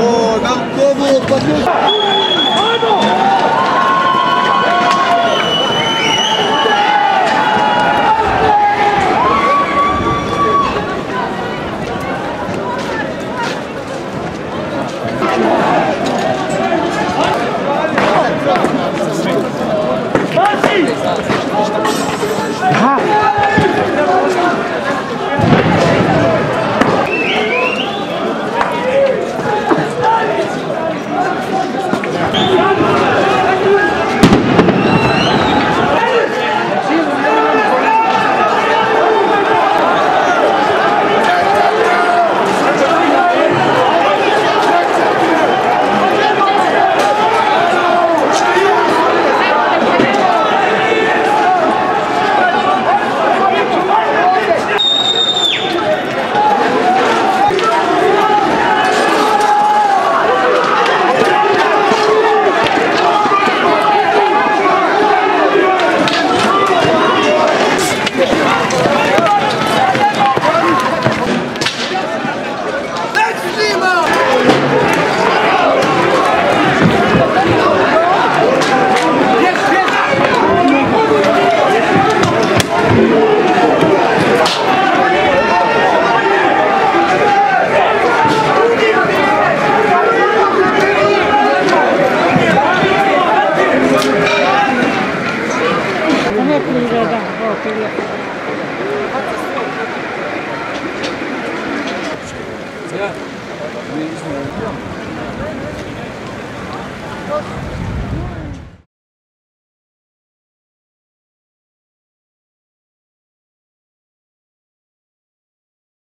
Oh, dá um povo, povo! Như 活回来。Yeah.